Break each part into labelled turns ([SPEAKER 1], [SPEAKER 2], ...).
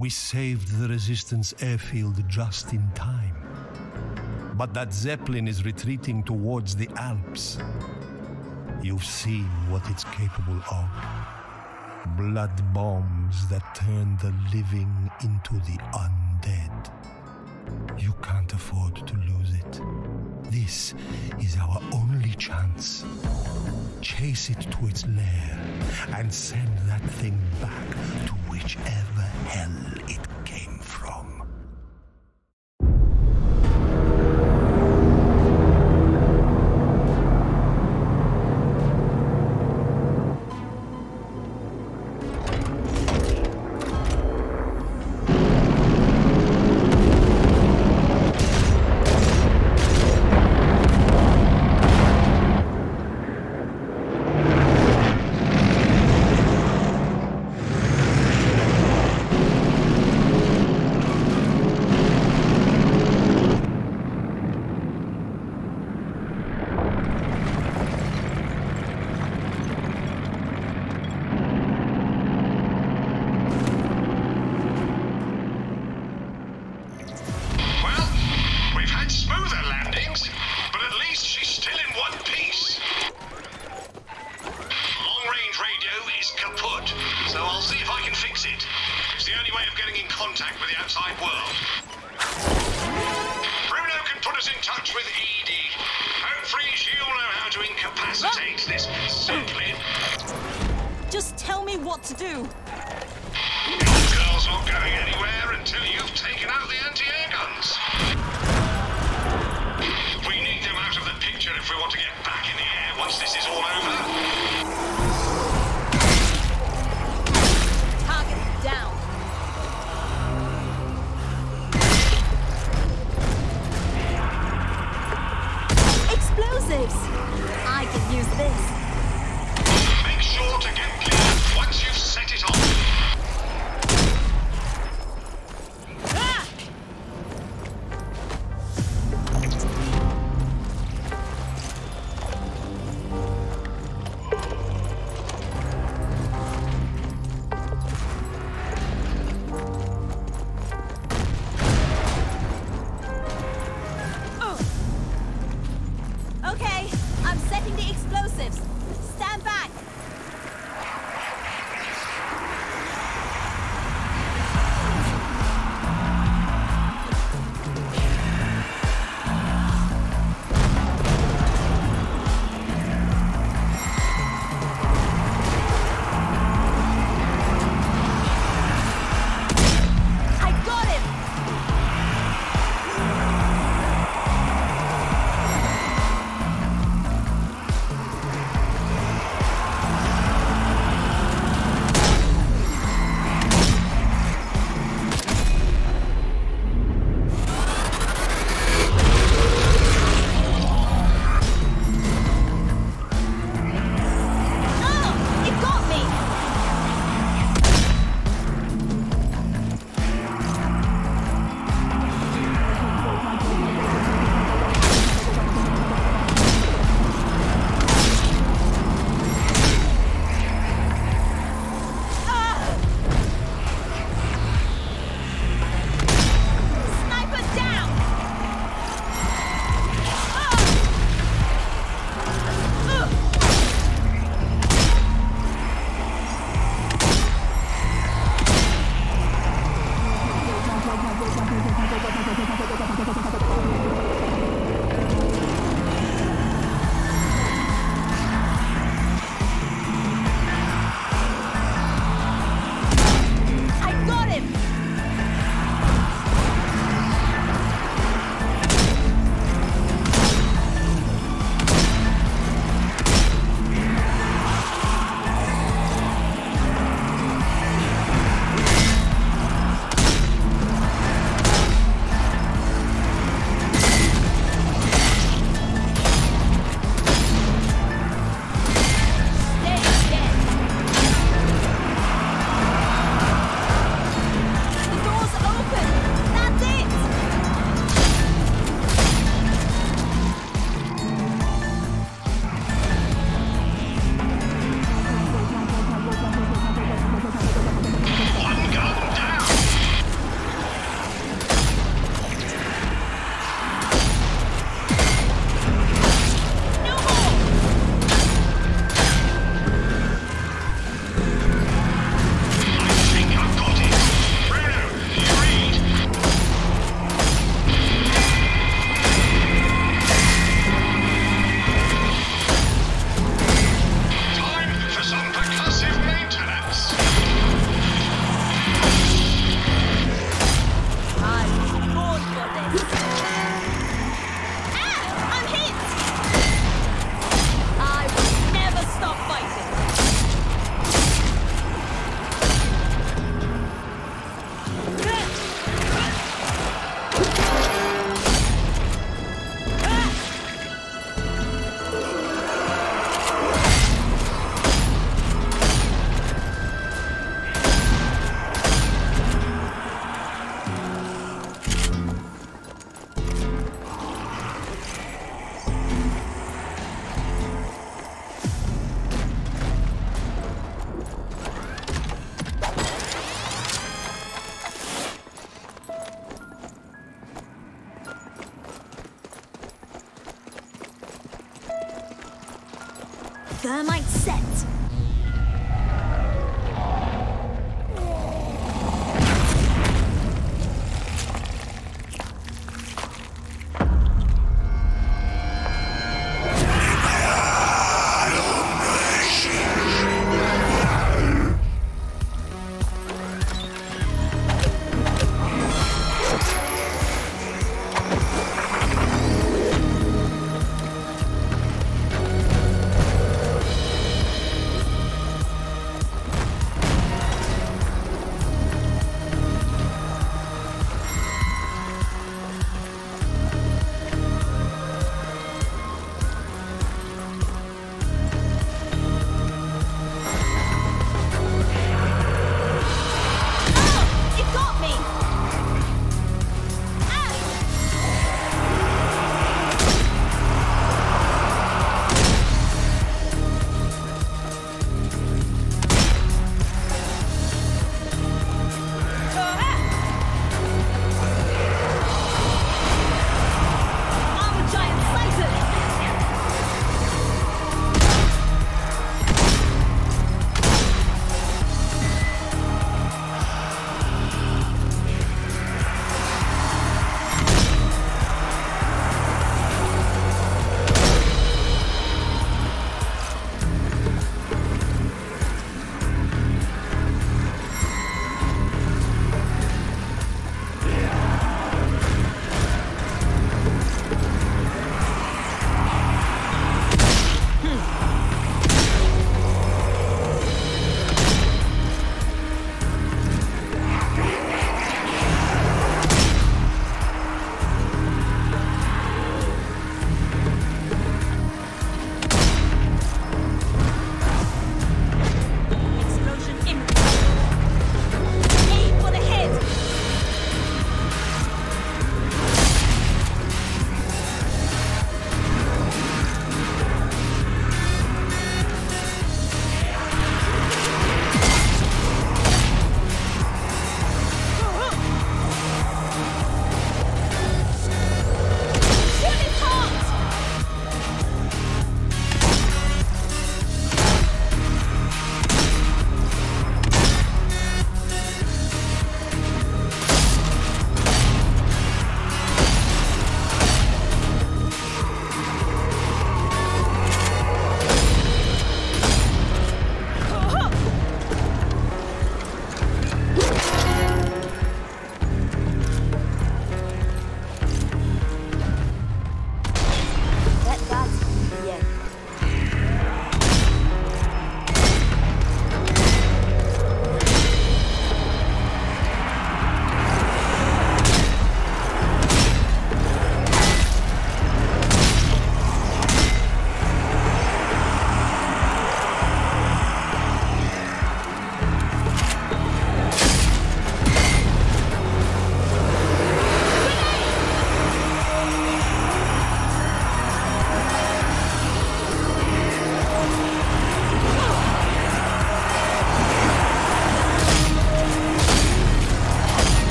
[SPEAKER 1] We saved the Resistance airfield just in time. But that Zeppelin is retreating towards the Alps. You've seen what it's capable of. Blood bombs that turn the living into the undead. You can't afford to lose it. This is our only chance. Chase it to its lair and send that thing back to whichever hell it came from.
[SPEAKER 2] Is kaput, so I'll see if I can fix it. It's the only way of getting in contact with the outside world. Bruno can put us in touch with Edie. Hopefully she'll know how to incapacitate this Zeppelin.
[SPEAKER 3] Just tell me what to do.
[SPEAKER 2] Your girl's not going anywhere until you've taken out the anti-air guns. We need them out of the picture if we want to get back in the air once this is all over.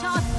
[SPEAKER 3] Charge